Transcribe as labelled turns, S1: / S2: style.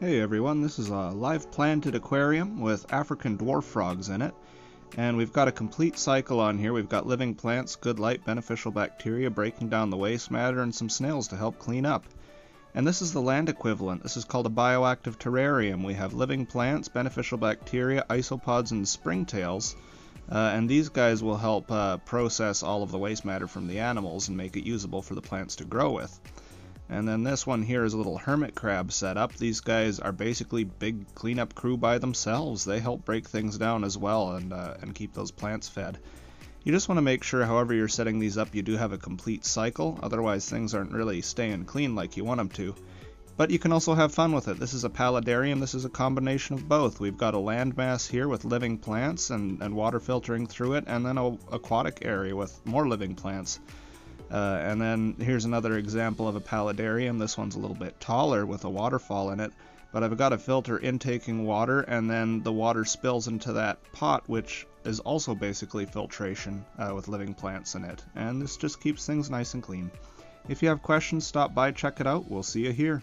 S1: Hey everyone, this is a live planted aquarium with African dwarf frogs in it. And we've got a complete cycle on here. We've got living plants, good light, beneficial bacteria breaking down the waste matter, and some snails to help clean up. And this is the land equivalent. This is called a bioactive terrarium. We have living plants, beneficial bacteria, isopods, and springtails. Uh, and these guys will help uh, process all of the waste matter from the animals and make it usable for the plants to grow with. And then this one here is a little hermit crab setup. These guys are basically big cleanup crew by themselves. They help break things down as well and, uh, and keep those plants fed. You just want to make sure, however you're setting these up, you do have a complete cycle. Otherwise, things aren't really staying clean like you want them to. But you can also have fun with it. This is a paludarium. This is a combination of both. We've got a landmass here with living plants and, and water filtering through it, and then an aquatic area with more living plants. Uh, and then here's another example of a paludarium. This one's a little bit taller with a waterfall in it, but I've got a filter intaking water, and then the water spills into that pot, which is also basically filtration uh, with living plants in it. And this just keeps things nice and clean. If you have questions, stop by, check it out. We'll see you here.